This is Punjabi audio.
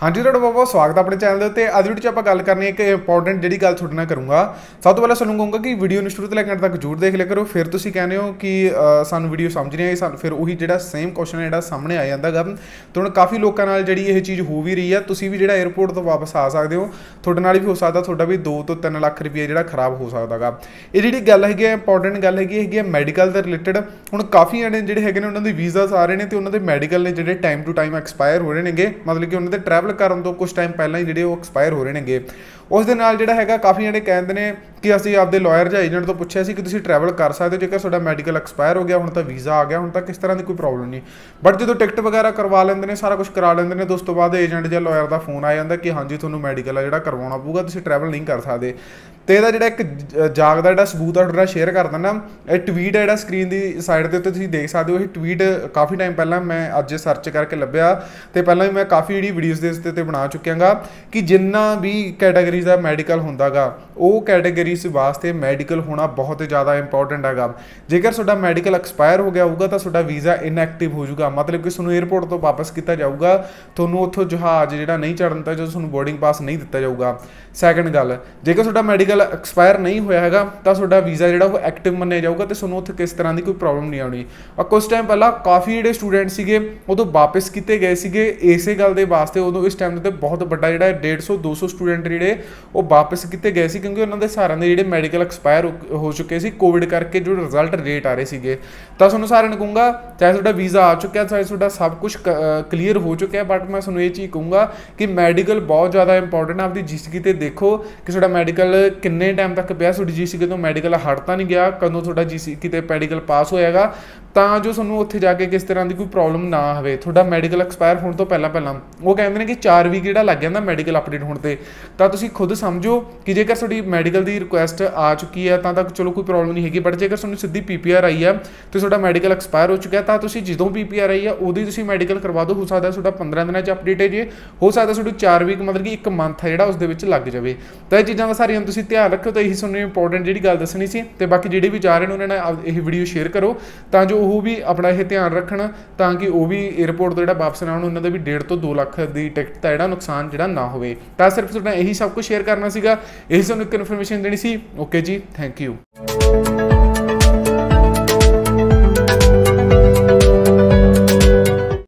ਹਾਂਜੀ ਤੁਹਾਡਾ ਬਹੁਤ ਬਹੁਤ ਸਵਾਗਤ ਹੈ ਆਪਣੇ ਚੈਨਲ ਦੇ ਉੱਤੇ। ਅੱਜ ਵੀਡੀਓ 'ਚ ਆਪਾਂ ਗੱਲ ਕਰਨੀ ਹੈ ਇੱਕ ਇੰਪੋਰਟੈਂਟ ਜਿਹੜੀ ਗੱਲ ਤੁਹਾਡੇ ਨਾਲ ਕਰੂੰਗਾ। ਸਭ ਤੋਂ ਪਹਿਲਾਂ ਤੁਹਾਨੂੰ ਕਹੂੰਗਾ ਕਿ ਵੀਡੀਓ ਨੂੰ ਸ਼ੁਰੂ ਤੋਂ ਲੈ ਕੇ ਅੰਤ ਤੱਕ ਜ਼ਰੂਰ ਦੇਖ ਲਿਆ ਕਰੋ। ਫਿਰ ਤੁਸੀਂ ਕਹਿੰਦੇ ਹੋ ਕਿ ਸਾਨੂੰ ਵੀਡੀਓ ਸਮਝ ਨਹੀਂ ਆਈ, ਸਾਨੂੰ ਫਿਰ ਉਹੀ ਜਿਹੜਾ ਸੇਮ ਕੁਐਸਚਨ ਜਿਹੜਾ ਸਾਹਮਣੇ ਆ ਜਾਂਦਾ ਗਾ। ਤੇ ਹੁਣ ਕਾਫੀ ਲੋਕਾਂ ਨਾਲ ਜਿਹੜੀ ਇਹ ਚੀਜ਼ ਹੋ ਵੀ ਰਹੀ ਹੈ। ਤੁਸੀਂ ਵੀ ਜਿਹੜਾ 에어ਪੋਰਟ ਤੋਂ ਵਾਪਸ ਆ ਸਕਦੇ ਹੋ। ਤੁਹਾਡੇ ਨਾਲ ਵੀ ਹੋ ਸਕਦਾ, ਤੁਹਾਡਾ ਵੀ 2 ਤੋਂ 3 ਲੱਖ ਰੁਪਏ ਜਿਹੜਾ ਖਰਾਬ ਹੋ ਸਕਦਾਗਾ ਇਹ ਜਿਹੜੀ ਗੱਲ ਹੈਗੀ ਹੈ ਇੰਪੋਰਟੈਂਟ ਗੱਲ ਹੈਗੀ ਹੈਗੀ ਹੈ ਮੈਡੀਕਲ ਦੇ ਰਿਲੇਟਡ ਹੁਣ ਕਾਫੀ ਜਣੇ ਜਿਹੜੇ ਹੈਗੇ ਨੇ, ਉਹਨਾਂ ਦੇ ਵੀਜ਼ਾਸ ਆ ਰਹੇ ਨੇ ਤੇ ਉਹਨਾਂ ਦੇ ਮੈਡੀਕਲ ਨੇ ਜਿਹੜੇ ਟਾਈਮ ਟੂ ਟਾਈਮ ਐਕਸਪਾਇਰ ਹੋ ਰਹੇ ਨੇਗੇ। ਮਤਲਬ ਕਿ ਉਹਨਾਂ ਦੇ ਟਰੈਵਲ ਕਰਨ ਤੋਂ ਕੁਝ ਟਾਈਮ ਪਹਿਲਾਂ ਹੀ ਜਿਹੜੇ ਉਹ ਐਕਸਪਾਇਰ ਹੋ ਰਹੇ ਨੇਗੇ। ਉਸ ਦੇ ਨਾਲ ਜਿਹੜਾ ਹੈਗਾ, ਕਾਫੀ ਜਿਹੜੇ ਕਹਿੰਦੇ ਨੇ ਕਿ ਅਸੀਂ ਆਪਦੇ ਲਾਇਰ ਜਾਂ ਏਜੰਟ ਤੋਂ ਪੁੱਛਿਆ ਸੀ ਕਿ ਤੁਸੀਂ ਟਰੈਵਲ ਕਰ ਸਕਦੇ ਹੋ, ਜੇਕਰ ਤੁਹਾਡਾ ਮੈਡੀਕਲ ਐਕਸਪਾਇਰ ਹੋ ਗਿਆ, ਹੁਣ ਤਾਂ ਵੀਜ਼ਾ ਆ ਗਿਆ, ਹੁਣ ਤਾਂ ਕਿਸ ਤਰ੍ਹਾਂ ਦੀ ਕੋਈ ਪ੍ਰੋਬਲਮ ਨਹੀਂ। ਬਟ ਜਦੋਂ ਟਿਕਟ ਵਗੈਰਾ ਕਰਵਾ ਲੈਂਦੇ ਨੇ, ਸਾਰਾ ਕੁਝ ਕਰਾ ਲੈਂਦੇ ਨੇ, ਤੇ ਉਸ ਤੋਂ ਬਾਅਦ ਏਜੰਟ ਜਾਂ ਲਾਇਰ ਦਾ ਫੋਨ ਆ ਜਾਂਦਾ ਕਿ ਹਾਂਜੀ, ਤੁਹਾਨੂੰ ਮੈਡੀਕਲ ਆ ਜਿਹੜਾ ਕਰਵਾਉਣਾ ਪਊਗਾ, ਤੁਸੀਂ ਟਰੈਵਲ ਨਹੀਂ ਕਰ ਸਕਦੇ। ਤੇ ਇਹਦਾ ਜਿਹੜਾ ਇੱਕ ਜ- ਜਾਗਦਾ ਜਿਹੜਾ ਸਬੂਤ ਆ, ਤੁਹਾਡੇ ਨਾਲ ਸ਼ੇਅਰ ਕਰ ਦਿੰਦਾ। ਇਹ ਟਵੀਟ ਹੈ ਜਿਹੜਾ ਸਕਰੀਨ ਦੀ ਸਾਈਡ ਦੇ ਉੱਤੇ ਤੁਸੀਂ ਦੇਖ ਸਕਦੇ ਹੋ, ਇਹ ਟਵੀਟ ਕਾਫੀ ਟਾਈਮ ਪਹਿਲਾਂ ਮੈਂ ਅੱਜ ਸਰਚ ਕਰਕੇ ਲੱਭਿਆ। ਤੇ ਪਹਿਲਾਂ ਵੀ ਮੈਂ ਕਾਫੀ ਜਿਹੜੀ ਵੀਡੀਓਜ਼ ਦੇ ਉੱਤੇ ਤੇ ਬਣਾ ਚੁੱਕਿਆਗਾ ਕਿ ਜਿੰਨਾ ਵੀ ਕੈਟਾਗਰੀ ਕੈਟਾਗਰੀਜ਼ ਦਾ ਮੈਡੀਕਲ ਹੁੰਦਾਗਾ, ਉਹ ਕੈਟਾਗਰੀਜ਼ ਵਾਸਤੇ ਮੈਡੀਕਲ ਹੋਣਾ ਬਹੁਤ ਜ਼ਿਆਦਾ ਇੰਪੋਰਟੈਂਟ ਹੈਗਾ। ਜੇਕਰ ਤੁਹਾਡਾ ਮੈਡੀਕਲ ਐਕਸਪਾਇਰ ਹੋ ਗਿਆ ਹੋਊਗਾ ਤਾਂ ਤੁਹਾਡਾ ਵੀਜ਼ਾ ਇਨਐਕਟਿਵ ਹੋ ਜਾਊਗਾ। ਮਤਲਬ ਕਿ ਤੁਹਾਨੂੰ 에ਅਰਪੋਰਟ ਤੋਂ ਵਾਪਸ ਕੀਤਾ ਜਾਊਗਾ, ਤੁਹਾਨੂੰ ਉੱਥੋਂ ਜਹਾਜ਼ ਜਿਹੜਾ ਨਹੀਂ ਚੜਨ ਤਾਂ ਜਦੋਂ ਤੁਹਾਨੂੰ ਬੋਰਡਿੰਗ ਪਾਸ ਨਹੀਂ ਦਿੱਤਾ ਜਾਊਗਾ। ਸੈਕੰਡ ਗੱਲ, ਜੇਕਰ ਤੁਹਾਡਾ ਮੈਡੀਕਲ ਐਕਸਪਾਇਰ ਨਹੀਂ ਹੋਇਆ ਹੈਗਾ, ਤਾਂ ਤੁਹਾਡਾ ਵੀਜ਼ਾ ਜਿਹੜਾ ਉਹ ਐਕਟਿਵ ਮੰਨਿਆ ਜਾਊਗਾ ਤੇ ਤੁਹਾਨੂੰ ਉੱਥੇ ਕਿਸ ਤਰ੍ਹਾਂ ਦੀ ਕੋਈ ਪ੍ਰੋਬਲਮ ਨਹੀਂ ਆਉਣੀ। ਆ ਕੁਝ ਟਾਈਮ ਪਹਿਲਾਂ ਕਾਫੀ ਜਿਹੜੇ ਸਟੂਡੈਂਟ ਸੀਗੇ, ਉਦੋਂ ਵਾਪਸ ਕੀਤੇ ਗਏ ਸੀਗੇ, ਇਸੇ ਗੱਲ ਦੇ ਵਾਸਤੇ ਉਦੋਂ ਇਸ ਟਾਈਮ ਦੇ ਉੱਤੇ ਬਹੁਤ ਵੱਡਾ ਜਿਹੜਾ 150 200 ਸਟੂਡੈਂਟ ਜਿਹੜੇ ਉਹ ਵਾਪਸ ਕੀਤੇ ਗਏ ਸੀ ਕਿਉਂਕਿ ਉਹਨਾਂ ਦੇ ਸਾਰਿਆਂ ਦੇ ਜਿਹੜੇ ਮੈਡੀਕਲ ਐਕਸਪਾਇਰ ਹੋ ਚੁੱਕੇ ਸੀ ਕੋਵਿਡ ਕਰਕੇ ਜੋ ਰਿਜ਼ਲਟ ਰੇਟ ਆ ਰਹੇ ਸੀਗੇ। ਤਾਂ ਤੁਹਾਨੂੰ ਸਾਰਿਆਂ ਨੂੰ ਕਹੂੰਗਾ ਚਾਹੇ ਤੁਹਾਡਾ ਵੀਜ਼ਾ ਆ ਚੁੱਕਿਆ, ਚਾਹੇ ਤੁਹਾਡਾ ਸਭ ਕੁਝ ਕਲੀਅਰ ਹੋ ਚੁੱਕਿਆ ਬਟ ਮੈਂ ਤੁਹਾਨੂੰ ਇਹ ਚੀਜ਼ ਕਹੂੰਗਾ ਕਿ ਮੈਡੀਕਲ ਬਹੁਤ ਜ਼ਿਆਦਾ ਇੰਪੋਰਟੈਂਟ ਆਪਦੀ ਜ਼ਿੰਦਗੀ ਤੇ ਦੇਖੋ ਕਿ ਤੁਹਾਡਾ ਮੈਡੀਕਲ ਕਿੰਨੇ ਟਾਈਮ ਤੱਕ ਪਿਆ, ਤੁਹਾਡੀ ਜ਼ਿੰਦਗੀ ਤੋਂ ਮੈਡੀਕਲ ਹਟ ਤਾਂ ਨਹੀਂ ਗਿਆ, ਕਦੋਂ ਤੁਹਾਡਾ ਜ਼ਿੰਦਗੀ ਤੇ ਮੈਡੀਕਲ ਪਾਸ ਹੋਏਗਾ ਤਾਂ ਜੋ ਤੁਹਾਨੂੰ ਉੱਥੇ ਜਾ ਕੇ ਕਿਸ ਤਰ੍ਹਾਂ ਦੀ ਕੋਈ ਪ੍ਰੋਬਲਮ ਨਾ ਆਵੇ। ਤੁਹਾਡਾ ਮੈਡੀਕਲ ਐਕਸਪਾਇਰ ਹੋਣ ਤੋਂ ਪਹਿਲਾਂ ਪਹਿਲਾਂ, ਉਹ ਕਹਿੰਦੇ ਨੇ ਕਿ 4 ਵੀਕ ਜਿਹੜਾ ਲੱਗ ਜਾਂਦਾ ਮੈਡੀਕਲ ਅਪਡੇਟ ਹੋਣ ਤੇ, ਤਾਂ ਤੁਸੀਂ ਖੁਦ ਸਮਝੋ ਕਿ ਜੇਕਰ ਤੁਹਾਡੀ ਮੈਡੀਕਲ ਦੀ ਰਿਕੁਐਸਟ ਆ ਚੁੱਕੀ ਹੈ ਤਾਂ ਤੱਕ ਚਲੋ ਕੋਈ ਪ੍ਰੋਬਲਮ ਨਹੀਂ ਹੈਗੀ ਬਟ ਜੇਕਰ ਤੁਹਾਨੂੰ ਸਿੱਧੀ ਪੀਪੀਆਰ ਆਈ ਹੈ ਤੇ ਤੁਹਾਡਾ ਮੈਡੀਕਲ ਐਕਸਪਾਇਰ ਹੋ ਚੁੱਕਿਆ ਤਾਂ ਤੁਸੀਂ ਜਦੋਂ ਪੀਪੀਆਰ ਆਈ ਹੈ ਉਹਦੀ ਤੁਸੀਂ ਮੈਡੀਕਲ ਕਰਵਾ ਦਿਓ। ਹੋ ਸਕਦਾ ਤੁਹਾਡਾ 15 ਦਿਨਾਂ 'ਚ ਅਪਡੇਟ ਹੈ ਜੇ। ਹੋ ਸਕਦਾ ਤੁਹਾਡੀ 4 ਵੀਕ ਮਤਲਬ ਕਿ ਇੱਕ ਮੰਥ ਹੈ ਜਿਹੜਾ, ਉਸ ਦੇ ਵਿੱਚ ਲੱਗ ਜਾਵੇ। ਤਾਂ ਇਹ ਚੀਜ਼ਾਂ ਦਾ ਸਾਰੀਆਂ ਤੁਸੀਂ ਧਿਆਨ ਰੱਖਿਓ। ਤਾਂ ਇਹੀ ਤੁਹਾਨੂੰ ਇੰਪੋਰਟੈਂਟ ਜਿਹੜੀ ਗੱਲ ਦੱਸਣੀ ਸੀ। ਤੇ ਬਾਕੀ ਜਿਹੜੇ ਵੀ ਜਾ ਰਹੇ ਨੇ, ਉਹਨਾਂ ਨਾਲ ਇਹ ਵੀਡੀਓ ਸ਼ੇਅਰ ਕਰੋ। ਤਾਂ ਜੋ ਉਹ ਵੀ ਆਪਣਾ ਇਹ ਧਿਆਨ ਰੱਖਣ, ਤਾਂ ਕਿ ਉਹ ਵੀ 에어ਪੋਰਟ ਤੋਂ ਜਿਹੜਾ ਵਾਪਸ ਆਉਣ, ਉਹਨਾਂ ਦਾ ਵੀ 1.5 ਤੋਂ 2 ਲੱਖ ਦੀ ਟਿਕਟ ਦਾ ਜਿਹੜਾ ਨੁਕਸਾਨ ਜਿਹੜਾ ਨਾ ਹੋਵੇ। ਤਾਂ ਸਿਰਫ ਤੁਹਾਡਾ ਇਹੀ ਸਭ ਕੁਝ ਸ਼ੇਅਰ ਕਰਨਾ ਸੀਗਾ। ਇਹੀ ਤੁਹਾਨੂੰ ਇੱਕ ਇਨਫੋਰਮੇਸ਼ਨ ਦੇਣੀ ਸੀ। ਓਕੇ ਜੀ ਥੈਂਕ ਯੂ